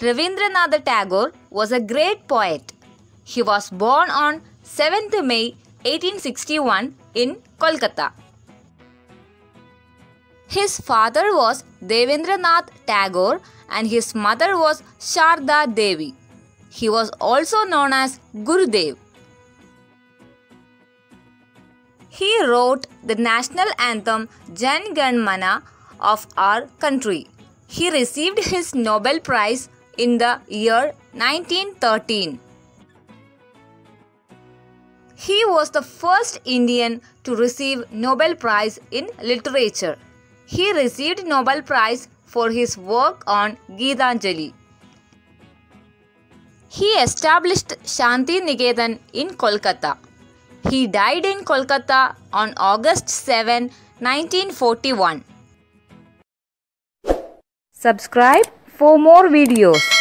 Rabindranath Tagore was a great poet. He was born on 7th May 1861 in Kolkata. His father was Devendranath Tagore and his mother was Sharda Devi. He was also known as Gurudev. He wrote the national anthem Jan Gan Mana of our country. He received his Nobel Prize in the year 1913. He was the first Indian to receive Nobel Prize in Literature. He received Nobel Prize for his work on Geetanjali. He established Shanti Niketan in Kolkata. He died in Kolkata on August 7, 1941. Subscribe for more videos.